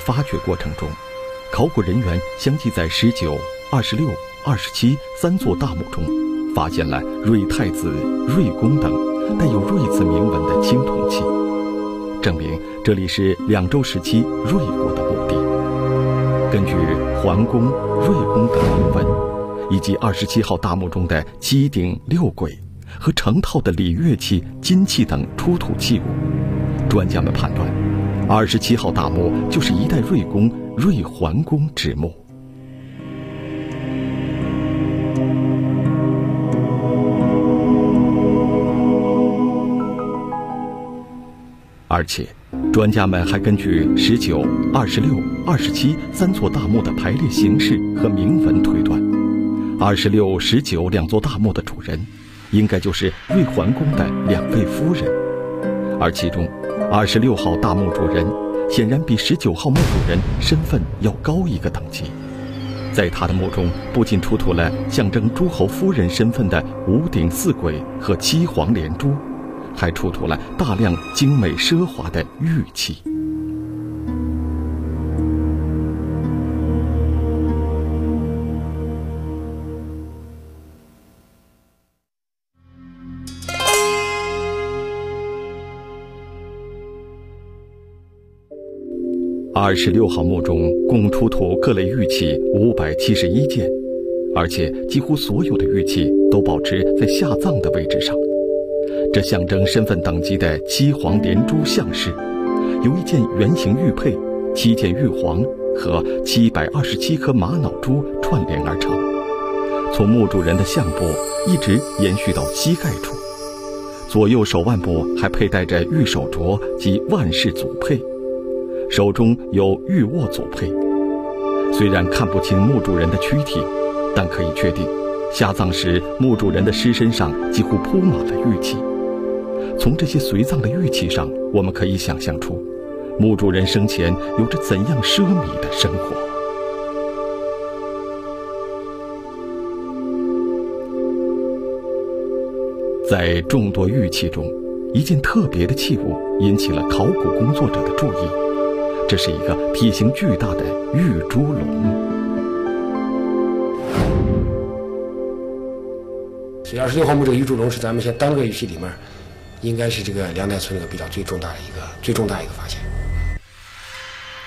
发掘过程中，考古人员相继在十九、二十六、二十七三座大墓中，发现了瑞太子、瑞公等带有“瑞”字铭文的青铜器，证明这里是两周时期瑞国的墓地。根据桓公、瑞公等铭文，以及二十七号大墓中的七鼎六簋和成套的礼乐器、金器等出土器物，专家们判断。二十七号大墓就是一代瑞公瑞桓公之墓，而且，专家们还根据十九、二十六、二十七三座大墓的排列形式和铭文推断，二十六、十九两座大墓的主人，应该就是瑞桓公的两位夫人，而其中。二十六号大墓主人显然比十九号墓主人身份要高一个等级，在他的墓中不仅出土了象征诸侯夫人身份的五鼎四簋和七黄连珠，还出土了大量精美奢华的玉器。二十六号墓中共出土各类玉器五百七十一件，而且几乎所有的玉器都保持在下葬的位置上。这象征身份等级的七黄连珠项饰，由一件圆形玉佩、七件玉环和七百二十七颗玛瑙珠串联而成，从墓主人的项部一直延续到膝盖处，左右手腕部还佩戴着玉手镯及万世祖佩。手中有玉握组佩，虽然看不清墓主人的躯体，但可以确定，下葬时墓主人的尸身上几乎铺满了玉器。从这些随葬的玉器上，我们可以想象出，墓主人生前有着怎样奢靡的生活。在众多玉器中，一件特别的器物引起了考古工作者的注意。这是一个体型巨大的玉猪龙。所以二十六号墓这个玉猪龙是咱们现单个玉器里面，应该是这个梁代村里个比较最重大的一个最重大一个发现。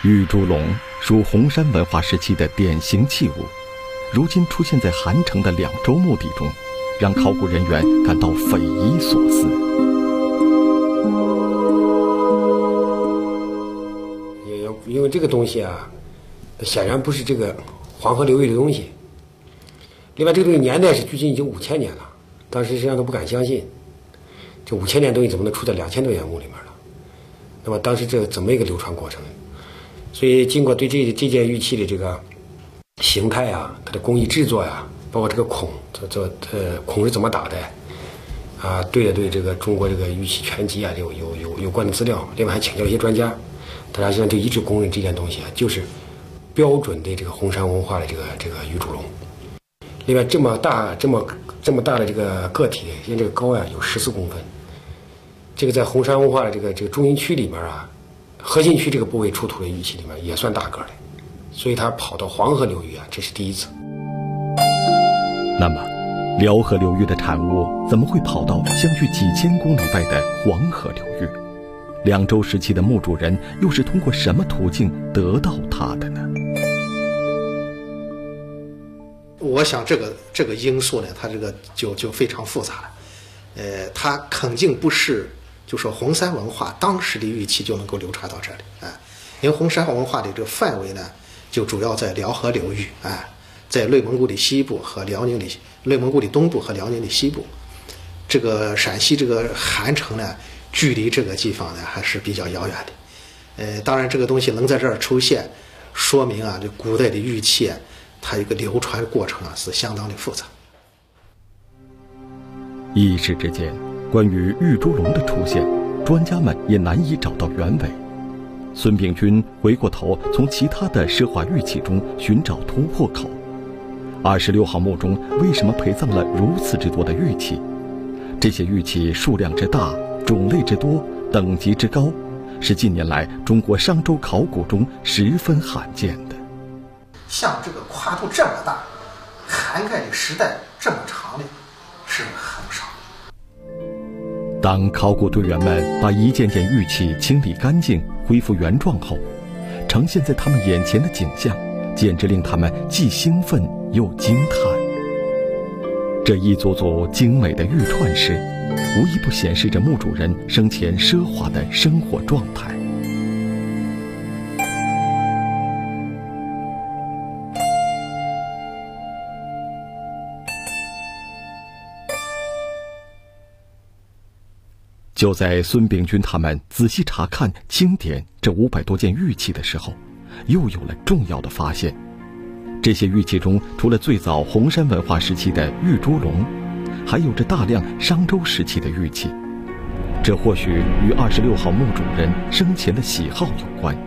玉猪龙属红山文化时期的典型器物，如今出现在韩城的两周墓地中，让考古人员感到匪夷所思。因为这个东西啊，显然不是这个黄河流域的东西。另外，这个东西年代是距今已经五千年了，当时实际上都不敢相信，这五千年东西怎么能出在两千多年墓里面了？那么当时这怎么一个流传过程？所以经过对这这件玉器的这个形态啊，它的工艺制作呀，包括这个孔，这这呃孔是怎么打的啊？对了对这个中国这个玉器全集啊，有有有有关的资料。另外还请教一些专家。大家现在就一致公认这件东西啊，就是标准的这个红山文化的这个这个玉猪龙。另外，这么大、这么这么大的这个个体，现在这个高呀有十四公分，这个在红山文化的这个这个中心区里面啊，核心区这个部位出土的玉器里面也算大个的，所以它跑到黄河流域啊，这是第一次。那么，辽河流域的产物怎么会跑到相距几千公里外的黄河流域？两周时期的墓主人又是通过什么途径得到它的呢？我想这个这个因素呢，它这个就就非常复杂了。呃，它肯定不是就说红山文化当时的玉器就能够流传到这里啊，因为红山文化的这个范围呢，就主要在辽河流域啊，在内蒙古的西部和辽宁的内蒙古的东部和辽宁的西部，这个陕西这个韩城呢。距离这个地方呢还是比较遥远的，呃，当然这个东西能在这儿出现，说明啊，这古代的玉器，它一个流传过程啊是相当的复杂。一时之间，关于玉猪龙的出现，专家们也难以找到原委。孙炳军回过头，从其他的奢华玉器中寻找突破口。二十六号墓中为什么陪葬了如此之多的玉器？这些玉器数量之大。种类之多，等级之高，是近年来中国商周考古中十分罕见的。像这个跨度这么大、涵盖的时代这么长的，是很少。当考古队员们把一件件玉器清理干净、恢复原状后，呈现在他们眼前的景象，简直令他们既兴奋又惊叹。这一组组精美的玉串饰，无一不显示着墓主人生前奢华的生活状态。就在孙炳军他们仔细查看清点这五百多件玉器的时候，又有了重要的发现。这些玉器中，除了最早红山文化时期的玉猪龙，还有着大量商周时期的玉器。这或许与二十六号墓主人生前的喜好有关，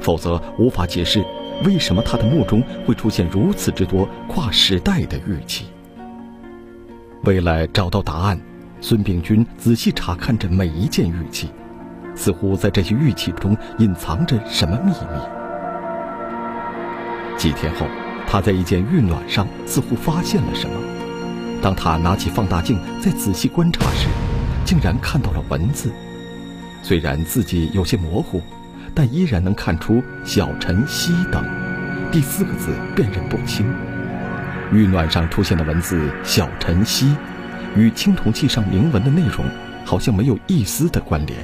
否则无法解释为什么他的墓中会出现如此之多跨时代的玉器。为了找到答案。孙炳军仔细查看着每一件玉器，似乎在这些玉器中隐藏着什么秘密。几天后，他在一件玉卵上似乎发现了什么。当他拿起放大镜再仔细观察时，竟然看到了文字。虽然字迹有些模糊，但依然能看出“小陈熙”等。第四个字辨认不清。玉卵上出现的文字“小陈熙”。与青铜器上铭文的内容好像没有一丝的关联，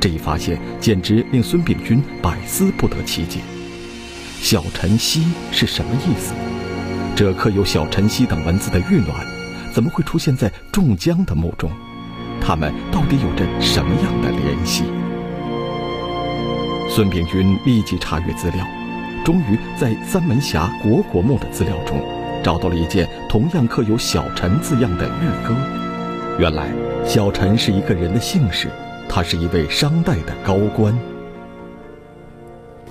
这一发现简直令孙炳军百思不得其解。小晨曦是什么意思？这刻有小晨曦等文字的玉卵，怎么会出现在仲江的墓中？他们到底有着什么样的联系？孙炳军立即查阅资料，终于在三门峡国火墓的资料中。找到了一件同样刻有“小陈”字样的玉戈，原来小陈是一个人的姓氏，他是一位商代的高官。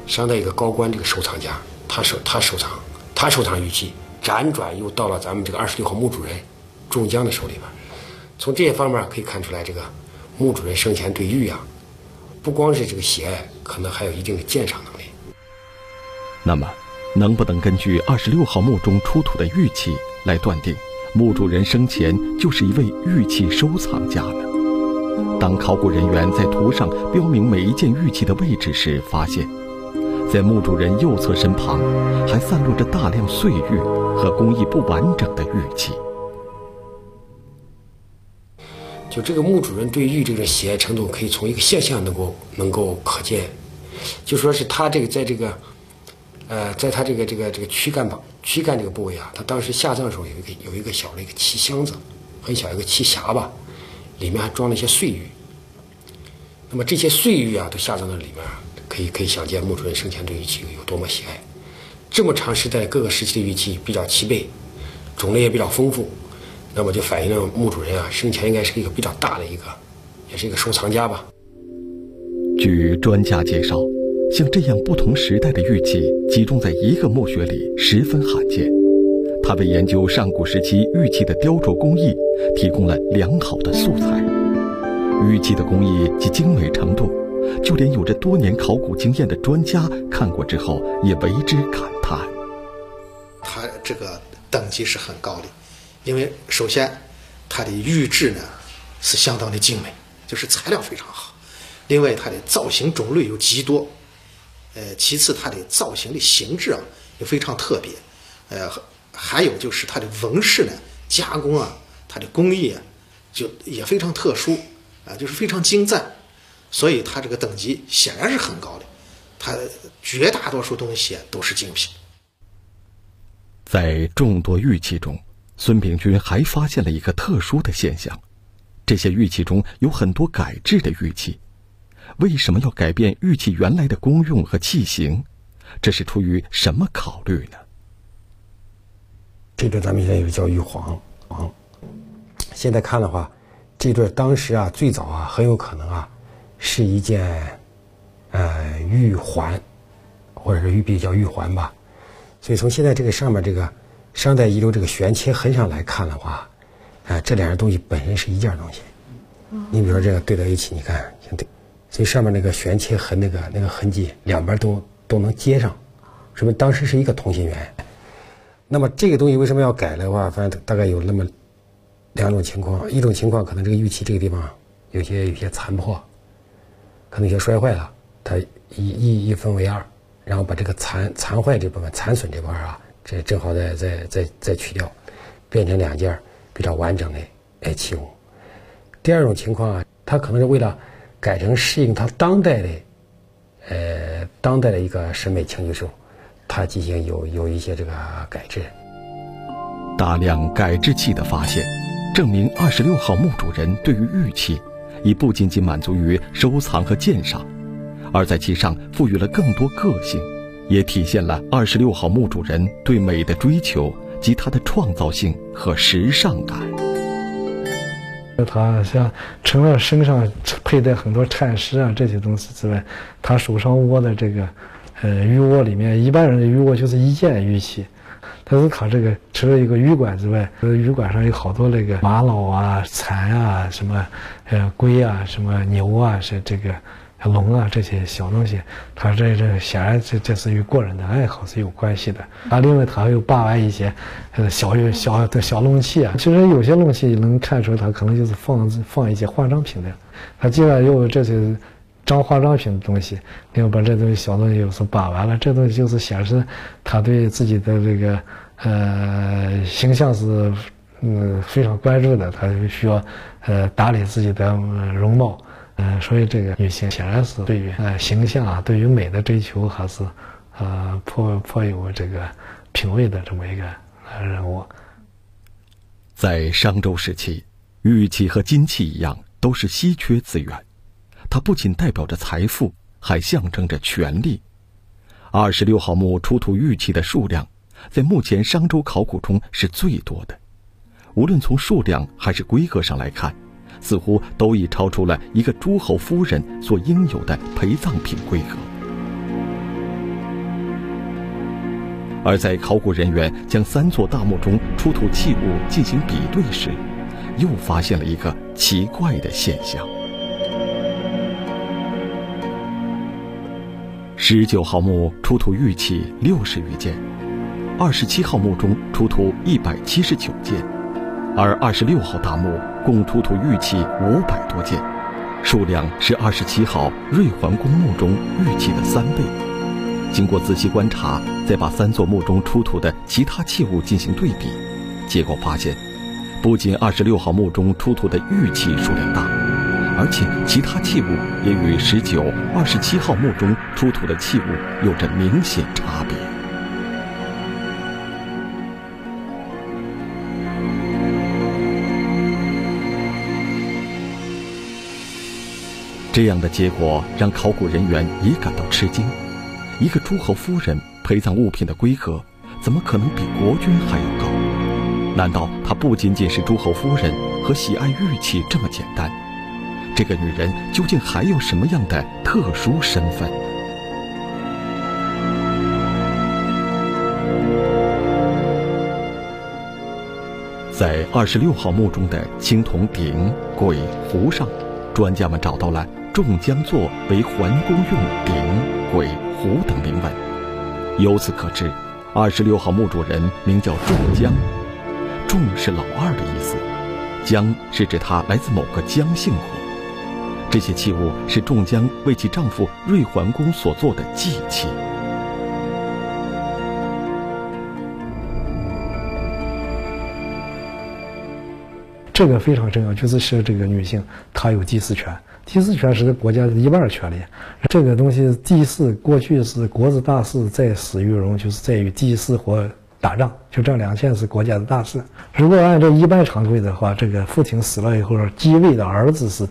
商代一个高官，这个收藏家，他收他收藏，他收藏玉器，辗转又到了咱们这个二十六号墓主人仲江的手里边。从这些方面可以看出来，这个墓主人生前对玉啊，不光是这个喜爱，可能还有一定的鉴赏能力。那么。能不能根据二十六号墓中出土的玉器来断定，墓主人生前就是一位玉器收藏家呢？当考古人员在图上标明每一件玉器的位置时，发现，在墓主人右侧身旁，还散落着大量碎玉和工艺不完整的玉器。就这个墓主人对玉这个喜爱程度，可以从一个现象能够能够可见，就说是他这个在这个。呃，在他这个这个这个躯干旁躯干这个部位啊，他当时下葬的时候有一个有一个小的一个漆箱子，很小一个漆匣吧，里面还装了一些碎玉。那么这些碎玉啊，都下葬在里面，可以可以想见墓主人生前对玉器有多么喜爱。这么长时代各个时期的玉器比较齐备，种类也比较丰富，那么就反映了墓主人啊生前应该是一个比较大的一个，也是一个收藏家吧。据专家介绍。像这样不同时代的玉器集中在一个墓穴里十分罕见，它为研究上古时期玉器的雕琢工艺提供了良好的素材。玉器的工艺及精美程度，就连有着多年考古经验的专家看过之后也为之感叹。它这个等级是很高的，因为首先它的玉质呢是相当的精美，就是材料非常好；另外它的造型种类又极多。呃，其次它的造型的形制啊也非常特别，呃，还有就是它的纹饰呢加工啊，它的工艺啊就也非常特殊啊，就是非常精湛，所以它这个等级显然是很高的，它绝大多数东西都是精品。在众多玉器中，孙炳军还发现了一个特殊的现象，这些玉器中有很多改制的玉器。为什么要改变玉器原来的功用和器型？这是出于什么考虑呢？这对咱们现在有叫玉皇，皇。现在看的话，这对当时啊，最早啊，很有可能啊，是一件呃玉环，或者是玉璧叫玉环吧。所以从现在这个上面这个商代遗留这个玄切痕上来看的话，啊，这两样东西本身是一件东西。你比如说这个对到一起，你看，像对。这上面那个玄切痕那个那个痕迹两边都都能接上，说明当时是一个同心圆。那么这个东西为什么要改的话，反正大概有那么两种情况，一种情况可能这个玉器这个地方有些有些残破，可能些摔坏了，它一一一分为二，然后把这个残残坏这部分、残损这块啊，这正好再再再再去掉，变成两件比较完整的器物。第二种情况啊，它可能是为了改成适应它当代的，呃，当代的一个审美情趣时它进行有有一些这个改制。大量改制器的发现，证明二十六号墓主人对于玉器，已不仅仅满足于收藏和鉴赏，而在其上赋予了更多个性，也体现了二十六号墓主人对美的追求及他的创造性和时尚感。他像除了身上佩戴很多颤石啊这些东西之外，他手上握的这个，呃，玉握里面，一般人的玉握就是一件玉器，但是他这个除了一个玉管之外，呃，玉管上有好多那个玛瑙啊、蚕啊、什么，呃，龟啊、什么牛啊，是这个。龙啊，这些小东西，它这这显然这这是与个人的爱好是有关系的。啊，另外它还有把玩一些，小小的小容器啊。其实有些容器能看出它可能就是放放一些化妆品的。它既然有这些装化妆品的东西，另外把这东西小东西有时把玩了，这东西就是显示他对自己的这个呃形象是嗯非常关注的，他需要呃打理自己的容貌。嗯，所以这个女性显然是对于呃形象啊，对于美的追求还是，呃颇颇有这个品味的这么一个人物。在商周时期，玉器和金器一样都是稀缺资源，它不仅代表着财富，还象征着权力。二十六号墓出土玉器的数量，在目前商周考古中是最多的，无论从数量还是规格上来看。似乎都已超出了一个诸侯夫人所应有的陪葬品规格。而在考古人员将三座大墓中出土器物进行比对时，又发现了一个奇怪的现象：十九号墓出土玉器六十余件，二十七号墓中出土一百七十九件。而二十六号大墓共出土玉器五百多件，数量是二十七号瑞环公墓中玉器的三倍。经过仔细观察，再把三座墓中出土的其他器物进行对比，结果发现，不仅二十六号墓中出土的玉器数量大，而且其他器物也与十九、二十七号墓中出土的器物有着明显差别。这样的结果让考古人员也感到吃惊：一个诸侯夫人陪葬物品的规格，怎么可能比国君还要高？难道她不仅仅是诸侯夫人和喜爱玉器这么简单？这个女人究竟还有什么样的特殊身份？在二十六号墓中的青铜鼎、簋、壶上，专家们找到了。众将作为桓公用鼎、簋、壶等铭文，由此可知，二十六号墓主人名叫仲江。仲是老二的意思，江是指他来自某个江姓。这些器物是仲江为其丈夫瑞桓公所做的祭器。这个非常重要，就是说这个女性她有祭祀权。祭祀权是国家的一半权利，这个东西祭祀过去是国之大事，在死于戎，就是在于祭祀或打仗，就这两件是国家的大事。如果按照一般常规的话，这个父亲死了以后，继位的儿子是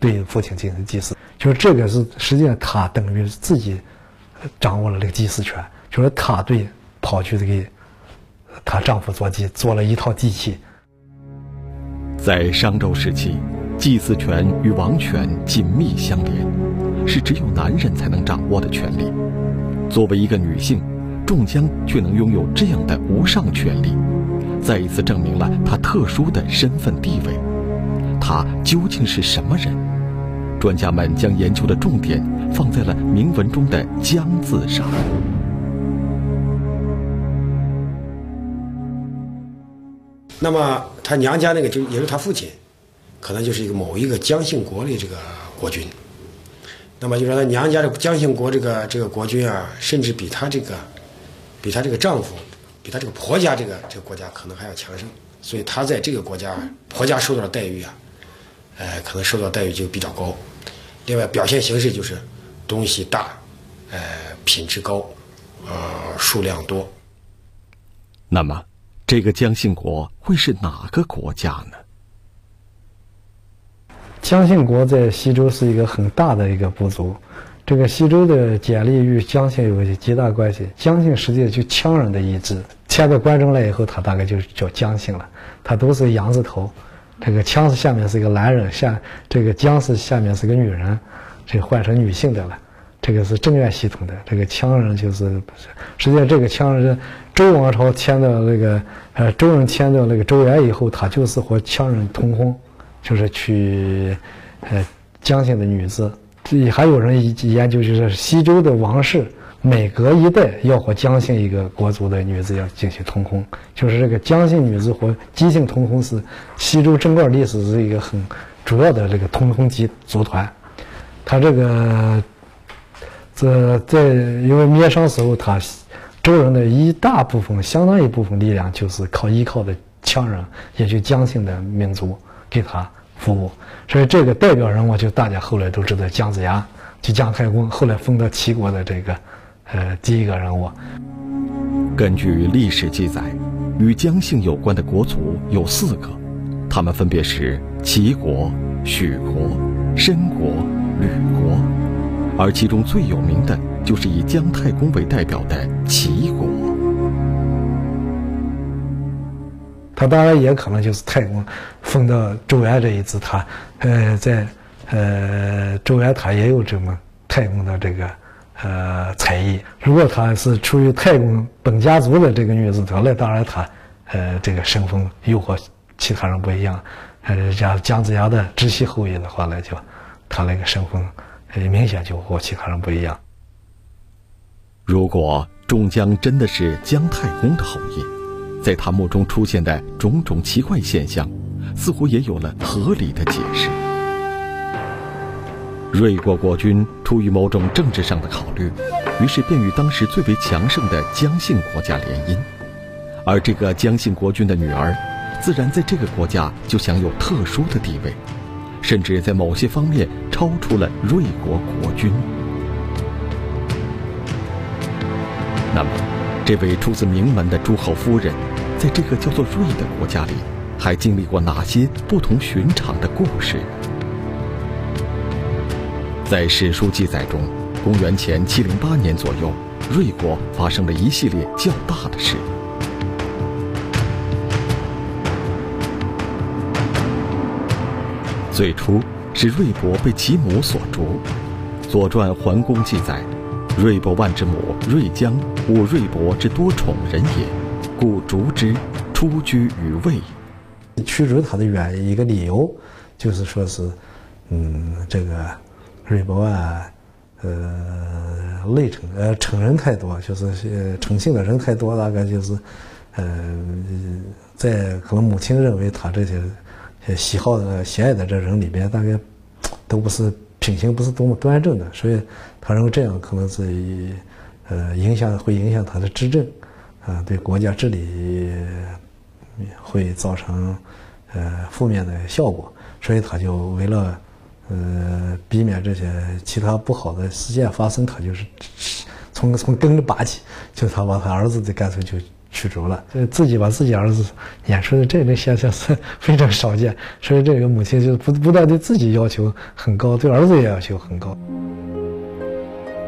对父亲进行祭祀，就是这个是实际上他等于自己掌握了这个祭祀权，就是他对跑去给她丈夫做祭，做了一套祭器。在商周时期。祭祀权与王权紧密相连，是只有男人才能掌握的权利。作为一个女性，仲江却能拥有这样的无上权利，再一次证明了她特殊的身份地位。他究竟是什么人？专家们将研究的重点放在了铭文中的“姜”字上。那么他娘家那个就也是他父亲，可能就是一个某一个姜姓国的这个国君。那么就说他娘家的姜姓国这个这个国君啊，甚至比他这个，比他这个丈夫，比他这个婆家这个这个国家可能还要强盛。所以他在这个国家婆家受到的待遇啊，呃，可能受到待遇就比较高。另外表现形式就是东西大，呃，品质高，呃，数量多。那么。这个姜姓国会是哪个国家呢？姜姓国在西周是一个很大的一个部族，这个西周的简历与姜姓有极大关系。姜姓实际上就羌人的一支，迁到关中来以后，他大概就叫姜姓了。他都是羊字头，这个羌是下面是一个男人，下这个姜是下面是个女人，这换成女性的了。这个是正院系统的，这个羌人就是，实际上这个羌人，周王朝迁到那个，呃，周人迁到那个周原以后，他就是和羌人通婚，就是娶，呃，姜姓的女子。这还有人研究，就是西周的王室每隔一代要和姜姓一个国族的女子要进行通婚，就是这个姜姓女子和姬姓通婚是西周整个历史是一个很主要的这个通婚集族团，他这个。这在因为灭商时候，他周人的一大部分、相当一部分力量就是靠依靠的羌人，也就姜姓的民族给他服务。所以这个代表人物就大家后来都知道姜子牙，就姜太公，后来封到齐国的这个呃第一个人物。根据历史记载，与姜姓有关的国族有四个，他们分别是齐国、许国、申国、吕国。而其中最有名的就是以姜太公为代表的齐国。他当然也可能就是太公封到周原这一次，他呃在呃周原他也有这么太公的这个呃才艺。如果她是出于太公本家族的这个女子头，那当然她呃这个身份又和其他人不一样。呃，像姜子牙的直系后裔的话，那就他那个身份。很明显就和其他人不一样。如果仲姜真的是姜太公的后裔，在他墓中出现的种种奇怪现象，似乎也有了合理的解释。瑞国国君出于某种政治上的考虑，于是便与当时最为强盛的姜姓国家联姻，而这个姜姓国君的女儿，自然在这个国家就享有特殊的地位。甚至在某些方面超出了瑞国国君。那么，这位出自名门的诸侯夫人，在这个叫做瑞的国家里，还经历过哪些不同寻常的故事？在史书记载中，公元前七零八年左右，瑞国发生了一系列较大的事。最初是瑞伯被其母所逐，《左传·桓公》记载：“瑞伯万之母瑞姜，吾瑞伯之多宠人也，故逐之，出居于魏。”驱逐他的原因一个理由，就是说是，嗯，这个瑞博啊，呃，累成呃成人太多，就是呃成姓的人太多，大概就是，呃，在可能母亲认为他这些。喜好的、喜爱的这人里边，大概都不是品行不是多么端正的，所以他认为这样可能是呃影响会影响他的执政，啊，对国家治理会造成呃负面的效果，所以他就为了呃避免这些其他不好的事件发生，他就是 从从根子拔起，就他把他儿子的干脆就。驱逐了，就自己把自己儿子演出的这种现象是非常少见，所以这个母亲就不不但对自己要求很高，对儿子也要求很高。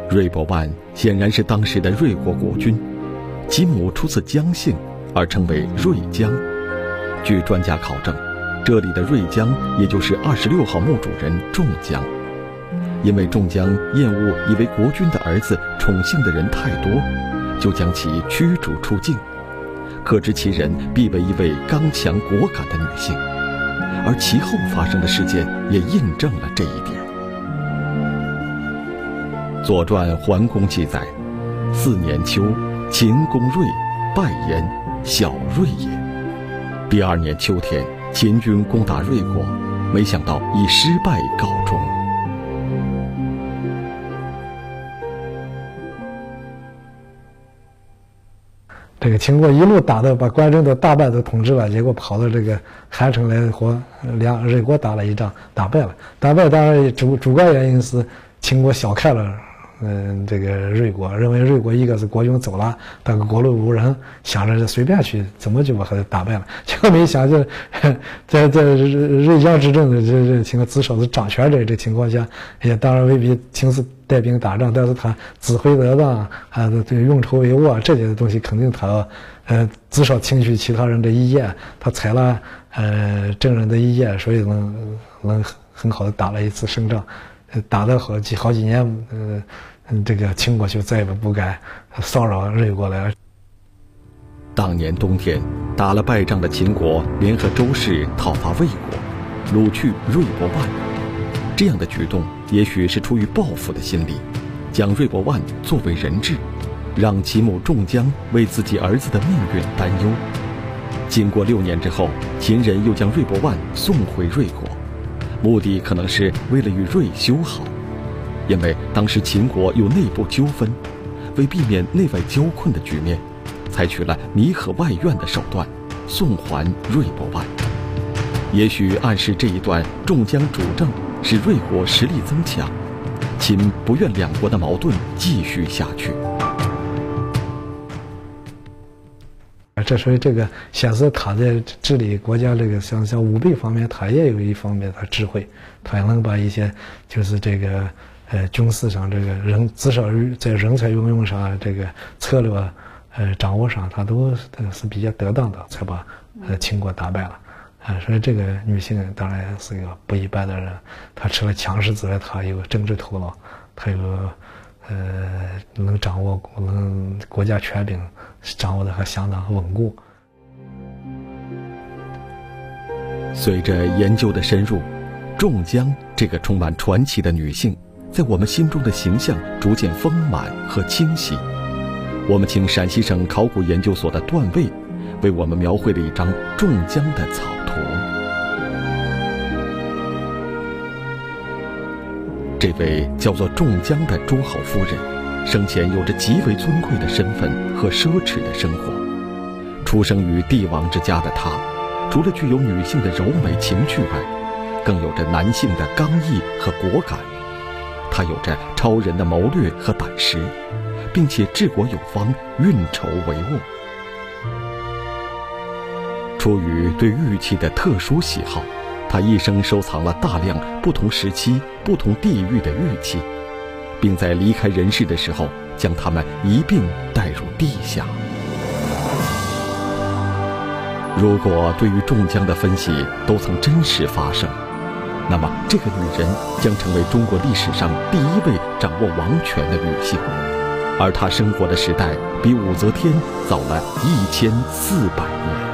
瑞伯万显然是当时的瑞国国君，其母出自姜姓，而称为瑞姜。据专家考证，这里的瑞姜也就是二十六号墓主人仲姜，因为仲姜厌恶以为国君的儿子宠幸的人太多，就将其驱逐出境。可知其人必为一位刚强果敢的女性，而其后发生的事件也印证了这一点。《左传·桓公》记载：“四年秋，秦公芮，败焉，小芮也。”第二年秋天，秦军攻打芮国，没想到以失败告终。这个秦国一路打的把关中的大半都统治了，结果跑到这个韩城来和两芮国打了一仗，打败了。打败当然主主观原因是秦国小看了。嗯，这个芮国认为芮国一个是国君走了，那个国路无人，想着随便去，怎么就把他打败了？结果没想就 在在芮江之政的这这情况，至少是掌权的这情况下，也当然未必亲自带兵打仗，但是他指挥得当，啊，这个运筹帷幄这些东西，肯定他呃至少听取其他人的意见，他采了呃证人的意见，所以能能很好的打了一次胜仗，打了好几好几年，呃。嗯这个秦国就再也不敢骚扰芮国了。当年冬天，打了败仗的秦国联合周氏讨伐魏国，掳去芮伯万。这样的举动也许是出于报复的心理，将芮伯万作为人质，让其母仲姜为自己儿子的命运担忧。经过六年之后，秦人又将芮伯万送回芮国，目的可能是为了与芮修好。因为当时秦国有内部纠纷，为避免内外交困的局面，采取了弥合外怨的手段，送还芮伯万。也许暗示这一段众将主政使芮国实力增强，秦不愿两国的矛盾继续下去。这所以这个显示他在治理国家这个像像武备方面，他也有一方面的智慧，他也能把一些就是这个。呃，军事上这个人至少在人才运用上，这个策略，呃，掌握上，他都是比较得当的，才把呃秦国打败了。啊，所以这个女性当然是一个不一般的人。她除了强势之外，她有政治头脑，她有呃能掌握能国家权柄，掌握的还相当稳固。随着研究的深入，仲姜这个充满传奇的女性。在我们心中的形象逐渐丰满和清晰。我们请陕西省考古研究所的段位为我们描绘了一张仲姜的草图。这位叫做仲姜的诸侯夫人，生前有着极为尊贵的身份和奢侈的生活。出生于帝王之家的她，除了具有女性的柔美情趣外，更有着男性的刚毅和果敢。他有着超人的谋略和胆识，并且治国有方、运筹帷幄。出于对玉器的特殊喜好，他一生收藏了大量不同时期、不同地域的玉器，并在离开人世的时候将它们一并带入地下。如果对于仲江的分析都曾真实发生。那么，这个女人将成为中国历史上第一位掌握王权的女性，而她生活的时代比武则天早了一千四百年。